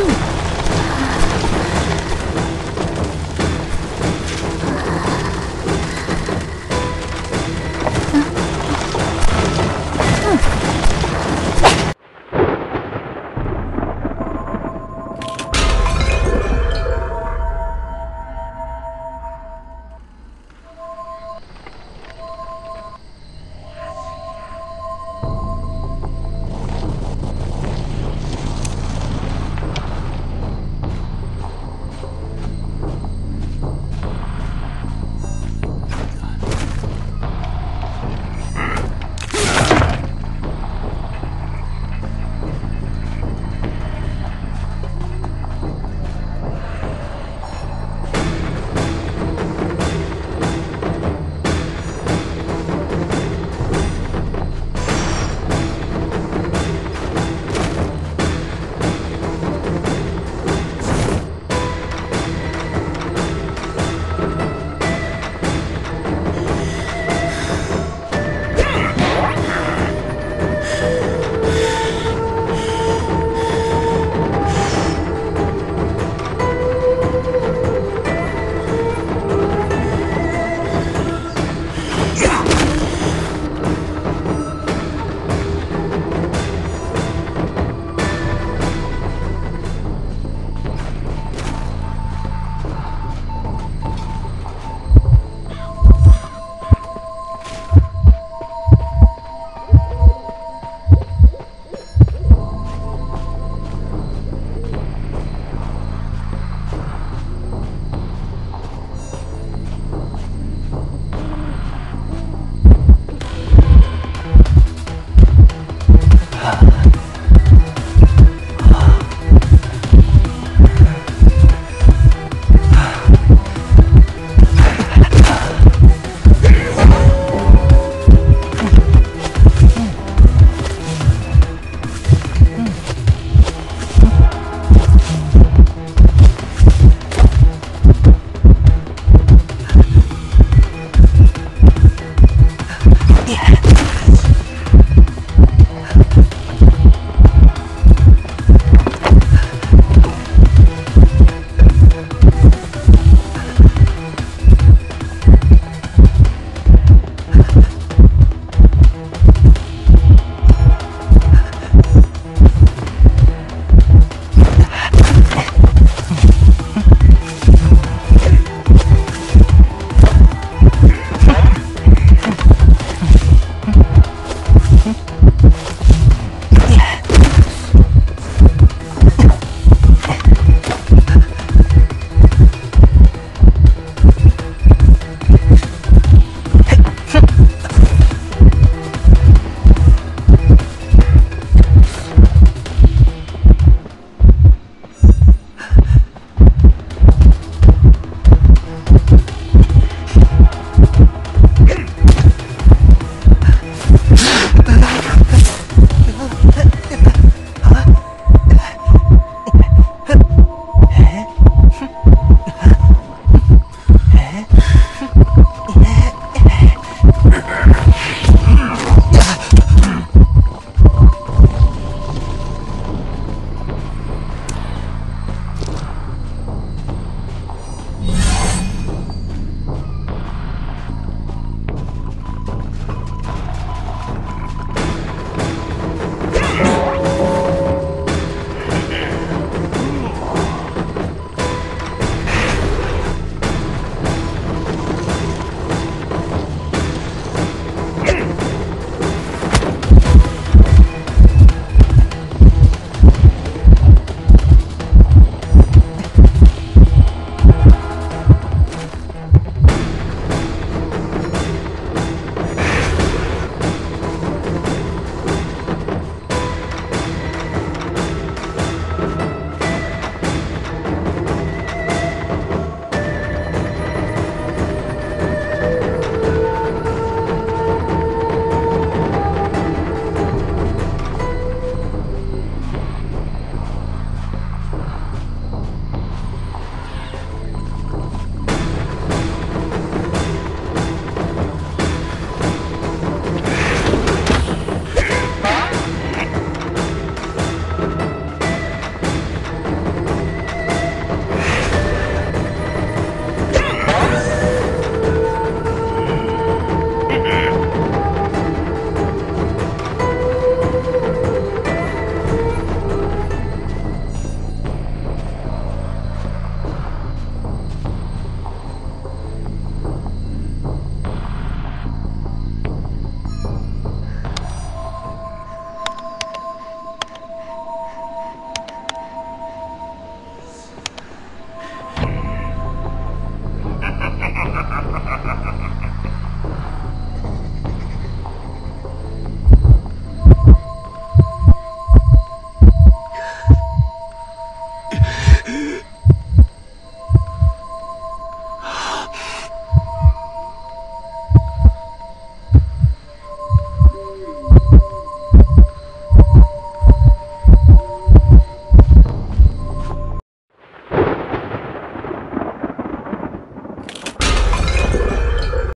too.